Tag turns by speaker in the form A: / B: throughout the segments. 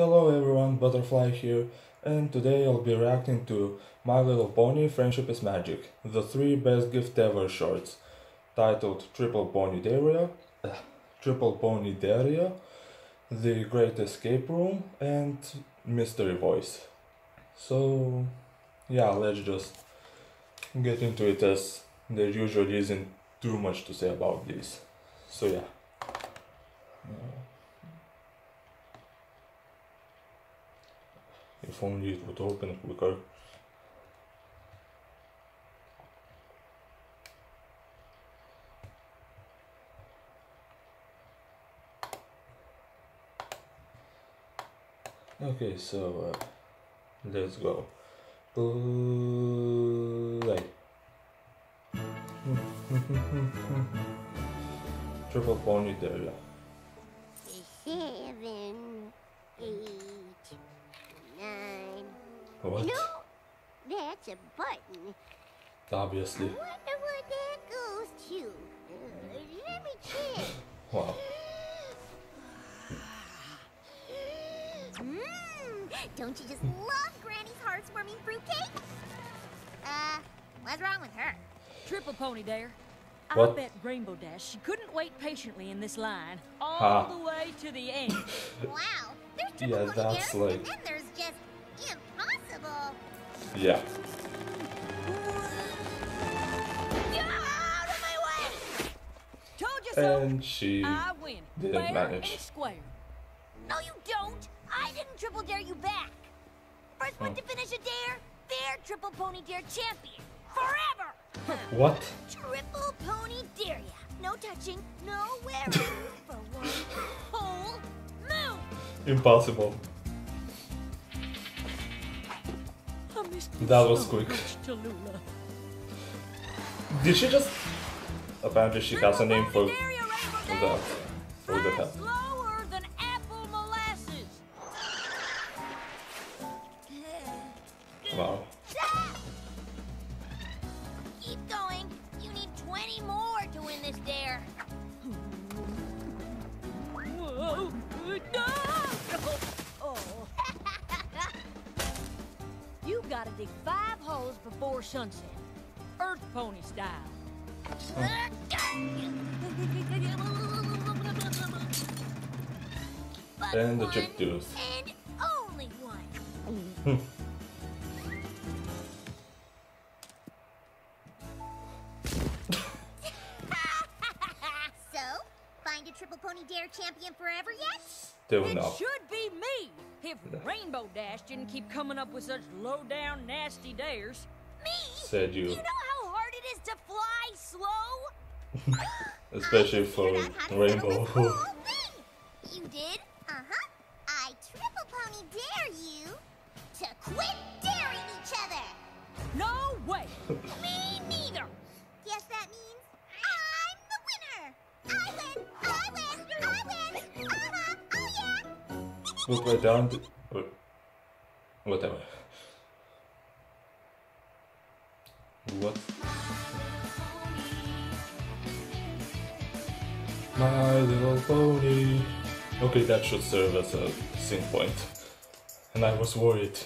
A: Hello everyone, Butterfly here, and today I'll be reacting to My Little Pony Friendship is Magic, the three best gift ever shorts, titled Triple Pony Dare Ya, uh, Triple Pony Dare Ya, The Great Escape Room, and Mystery Voice. So, yeah, let's just get into it as there usually isn't too much to say about this. So, yeah. If only it would open quicker. Okay, so uh, let's go. Play. Triple pony there. What?
B: No, that's a button. I
A: Obviously.
B: wonder what that goes to. Uh, let me check.
A: Wow.
B: Mmm, don't you just love Granny's Hearth's Warming fruitcake? Uh, what's wrong with her?
C: Triple Pony Dare.
A: What?
C: I bet Rainbow Dash she couldn't wait patiently in this line all
A: Ha.
C: the way to the end.
B: Wow, there's triple
A: Yeah,
B: pony
A: that's
B: there,
A: like-
B: and then there's just impossible.
A: Yeah.
B: Get out of my way!
C: Told you so.
A: And she didn't
C: Fair
A: manage.
C: square.
B: No, you don't. I didn't triple dare you back. First one
A: Oh.
B: to finish a dare, fair triple pony dare champion. Forever!
A: What?
B: triple pony dare ya. No touching, no wearing. for one whole move.
A: Impossible. That was quick. Did she just? Apparently she has a name for that. For the
C: gotta dig five holes before sunset. Earth pony style.
B: But
A: And the chip tooth.
B: And only one. so, find a Triple Pony Dare champion forever yet?
A: Still
C: It
A: no.
C: should be me if Rainbow Dash didn't keep coming up with such low down, nasty dares.
B: Me?
A: Said
B: You
A: you.
B: know how hard it is to fly slow?
A: Especially for
B: figured out how to settle
A: Rainbow.
B: this. You did? Uh-huh. I triple pony dare you to quit
A: Look right down. th- or- Whatever. What? My little pony. Okay, that should serve as a sync point. And I was worried.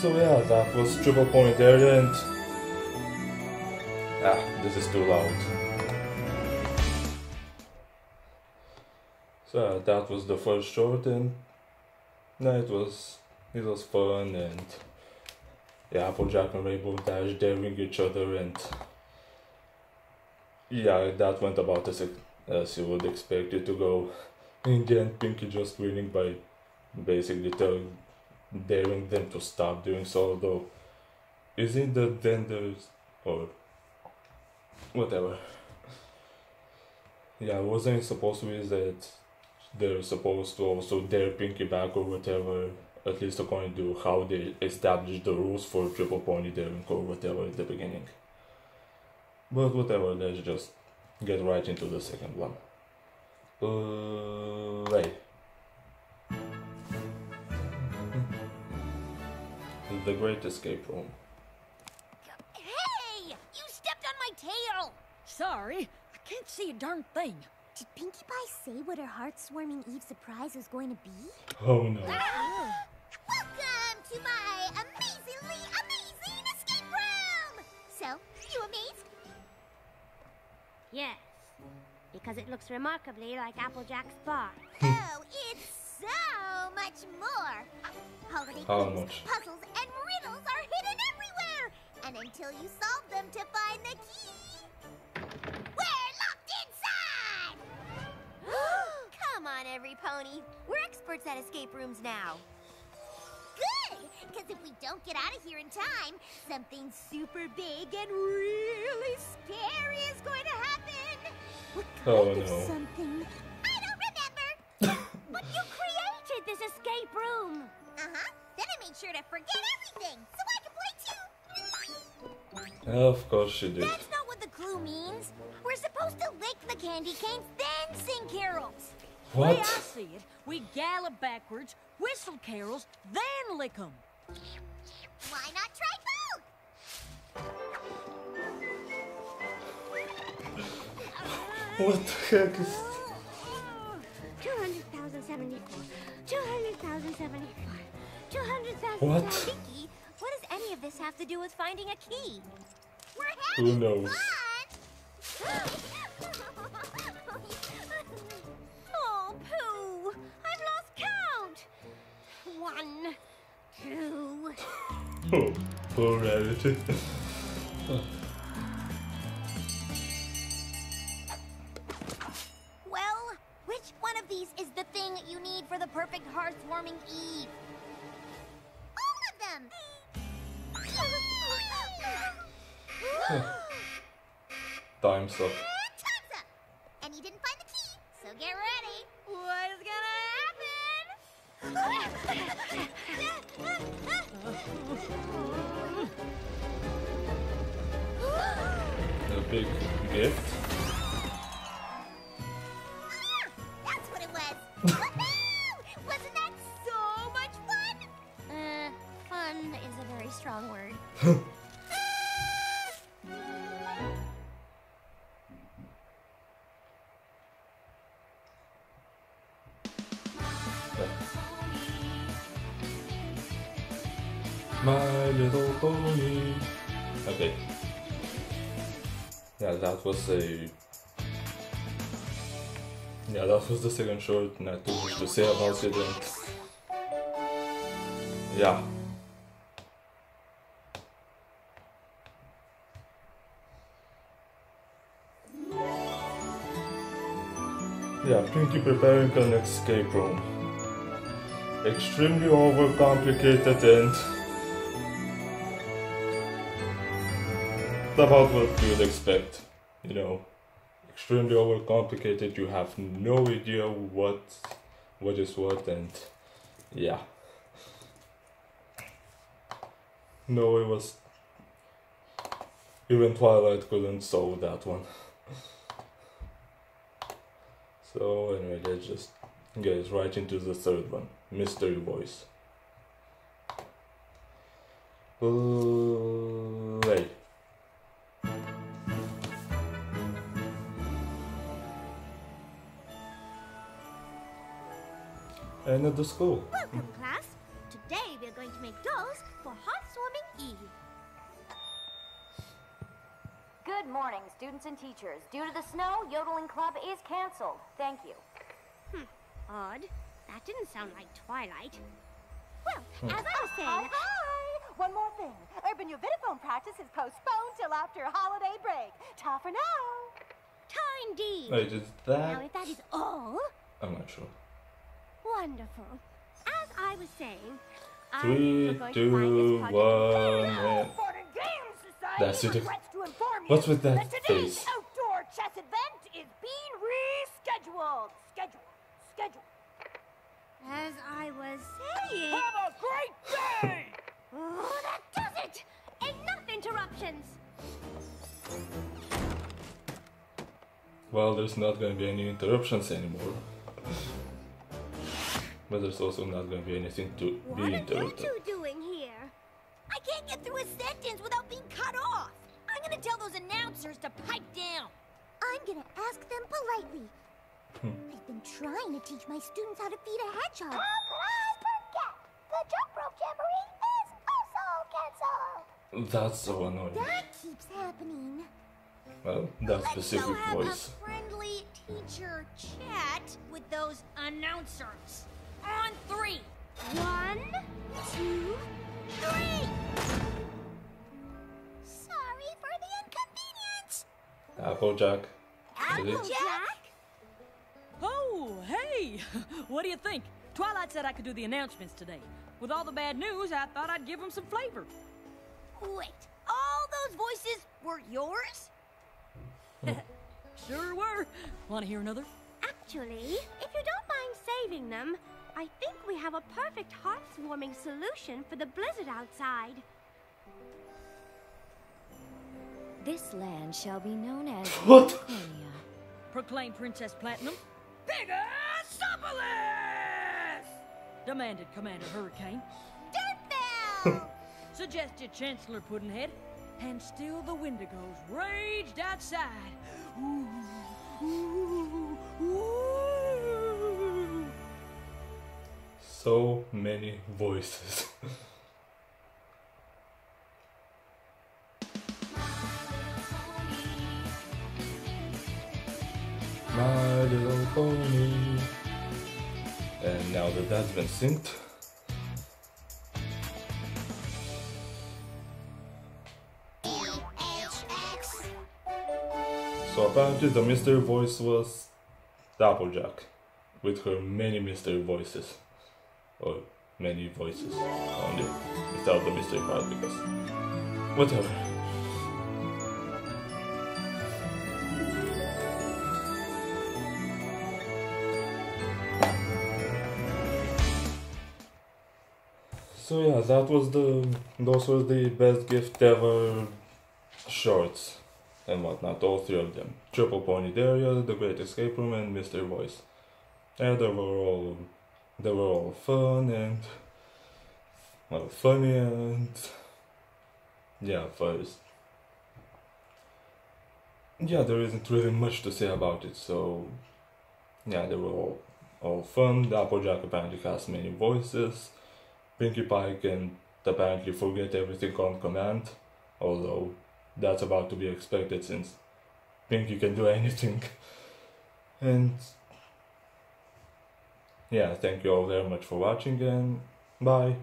A: So yeah, that was triple Pony Dare Ya and ah, this is too loud. So yeah, that was the first short and no, it was it was fun and yeah, Applejack and Rainbow Dash daring each other and yeah, that went about as as you would expect it to go. In the end, Pinkie just winning by basically telling daring them to stop doing so, though. Isn't the vendors or whatever? Yeah, wasn't supposed to be that they're supposed to also dare Pinkie back or whatever, at least according to how they established the rules for Triple Pony Daring or whatever at the beginning. But whatever, let's just get right into the second one. Uh, Play. The Great Escape Room.
B: Hey! You stepped on my tail!
C: Sorry, I can't see a darn thing.
B: Did Pinkie Pie say what her Hearth's Warming Eve surprise was going to be?
A: Oh no.
B: Ah! Welcome to my amazingly amazing escape room! So, you amazed?
D: Yes, because it looks remarkably like Applejack's bar.
B: oh, it's so much more! Holiday
A: How
B: clues,
A: much?
B: puzzles, and riddles are hidden everywhere! And until you solve them to find the key, we're locked inside!
D: Come on, every pony. We're experts at escape rooms now.
B: Good! Because if we don't get out of here in time, something super big and really scary is going to happen! What oh, kind
A: Oh,
B: of
A: no.
B: something?
D: This escape room.
B: Uh-huh. Then I made sure to forget everything, so I can play too.
A: Of course she did.
B: That's not what the clue means. We're supposed to lick the candy canes, then sing carols. What?
C: The Way I see it, we gallop backwards, whistle carols, then lick 'em.
B: Why not try both?
A: What the heck is...
D: 200,074. 200,074. 200,000.
A: What?
D: Vicky, what does any of this have to do with finding a key?
B: We're
A: Who knows?
D: Oh, Pooh! I've lost count. One, two.
A: Oh, poor Rarity.
B: perfect Hearth's Warming Eve? All of them!
A: Time's up.
B: Time's up! And you didn't find the key, so get ready. What's gonna happen?
A: A big gift. My little pony. Okay. Yeah, that was a. Yeah, that was the second short, had too much to say about it. And... Yeah. Yeah, Pinkie preparing an escape room. Extremely overcomplicated and about what you'd expect. You know, extremely overcomplicated. You have no idea what what is what, and yeah. No, it was. Even Twilight couldn't solve that one. So anyway, let's just get right into the third one, mystery voice. Play. And at the school.
D: Welcome, class. Today we are going to make dolls for Hearth's Warming Eve.
E: Good morning, students and teachers. Due to the snow, Yodeling Club is canceled. Thank you.
D: Hmm, Odd. That didn't sound like Twilight. Well, as I was
F: Hi,
D: saying,
F: hi! One more thing. Urban Uvitaphone practice is postponed till after holiday break. Ta for now.
D: ta indeed.
A: Wait, is that...
D: Now, if that is all,
A: I'm not sure.
D: Wonderful. As I was saying, I
A: Three,
D: am
A: two,
D: to find this project
A: one, and
F: Fun and Games
A: That's it.
F: regrets to inform
A: What's
F: you
A: with that
F: today's
A: face?
F: outdoor chess event is being rescheduled. Schedule. Schedule.
D: As I was saying.
F: Have a great day!
D: Oh, that does it! Enough interruptions!
A: Well, there's not gonna be any interruptions anymore. But there's also not gonna be anything to
D: What
A: be
D: are you two doing here?
B: I can't get through a sentence without being cut off.
C: I'm gonna tell those announcers to pipe down.
B: I'm gonna ask them politely.
A: Hmm.
B: I've been trying to teach my students how to feed a hedgehog.
F: forget. The jump rope jamboree is also canceled.
A: That's so annoying.
B: That keeps happening.
A: Well, that
C: Let's go
A: specific
C: have a friendly teacher chat with those announcers. On three.
D: One, two,
B: Three! Sorry for the inconvenience.
A: Applejack. Did it?
D: Jack.
C: Oh, hey! What do you think? Twilight said I could do the announcements today. With all the bad news, I thought I'd give them some flavor.
B: Wait, all those voices were yours?
C: Sure were. Want to hear another?
D: Actually, if you don't mind saving them, I think we have a perfect Hearth's Warming solution for the blizzard outside.
G: This land shall be known as
A: What?
G: Unicornia.
C: Proclaim Princess Platinum. Pegasopolis! Demanded Commander Hurricane.
B: Dirtbell!
C: Suggested Chancellor Puddinghead. And still the Wendigos raged outside.
A: So many voices. My little pony. And now that that's been synced, so apparently the mystery voice was Applejack, with her many mystery voices, or many voices only, without the mystery part because whatever. So yeah, that was the those were the best gift ever shorts and whatnot, all three of them. Triple Pony Dare Ya, The Great Escape Room and Mystery Voice. And they were all they were all fun and well funny and yeah, first yeah, there isn't really much to say about it, so yeah, they were all all fun. The Applejack apparently has many voices. Pinkie Pie can apparently forget everything on command, although that's about to be expected since Pinkie can do anything. And yeah, thank you all very much for watching and bye.